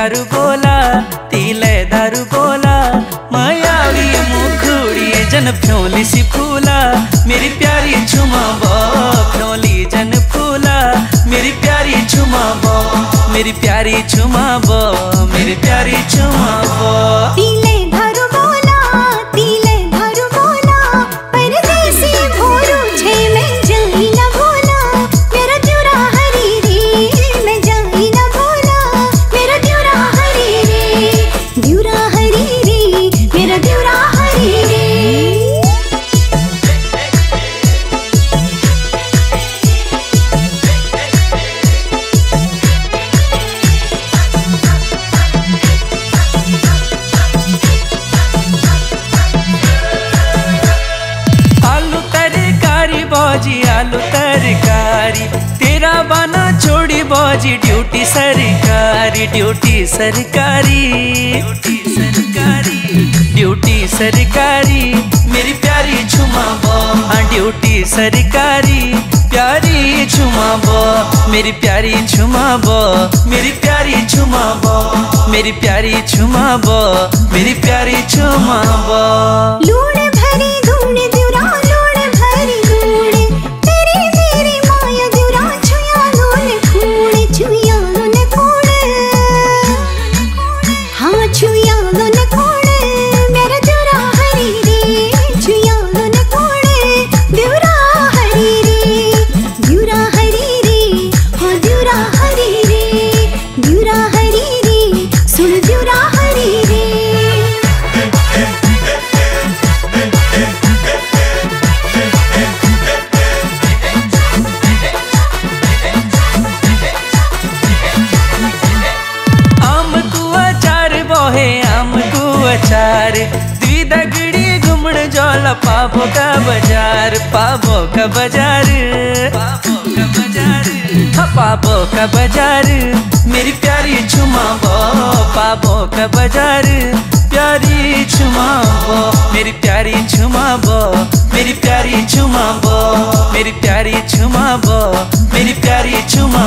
दारू बोला, तिले दारू बोला, मायावी मुखड़ी जन फ्योली सी फूला, मेरी प्यारी छुमा बो फ्योली जन फूला, मेरी प्यारी छुमा बो, मेरी प्यारी छुमा बो, मेरी प्यारी छुमा बो। बौजी ड्यूटी सरकारी ड्यूटी सरकारी। ड्यूटी सरकारी ड्यूटी सरकारी मेरी प्यारी बो। हाँ ड्यूटी सरकारी, प्यारी बो। मेरी प्यारी बो, मेरी प्यारी बो। मेरी प्यारी बो, मेरी प्यारी छुमा दगड़ी घुमण जोला का बाज़ार पाबो का बाज़ार पाबो का बाज़ार। हाँ, पाबो का बाज़ार मेरी प्यारी छुमा बो पाबो का बाज़ार प्यारी छुमा बो मेरी प्यारी छुमा बो मेरी प्यारी छुमा बो मेरी प्यारी छुमा बो मेरी प्यारी छुमा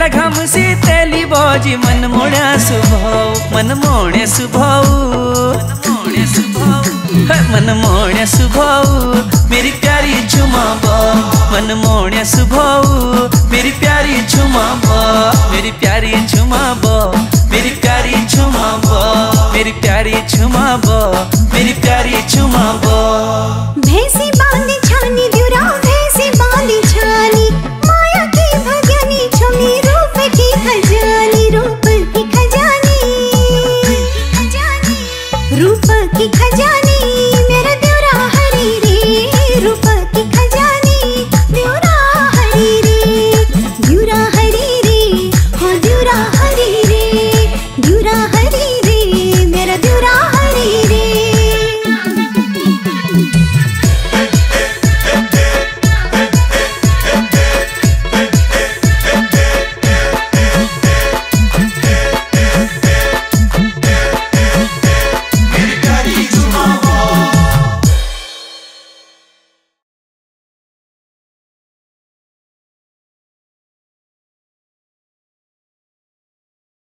केला घामसे तेली बोजी मनमोण्या सुभाव मनमोण्या सुभाव मनमोण्या सुभाव मेरी प्यारी झुमा मन मनमोण्या सुभाव मेरी प्यारी झुमा बा। मेरी प्यारी झुमा बा, मेरी प्यारी झुमा बा, मेरी प्यारी झुमा बा।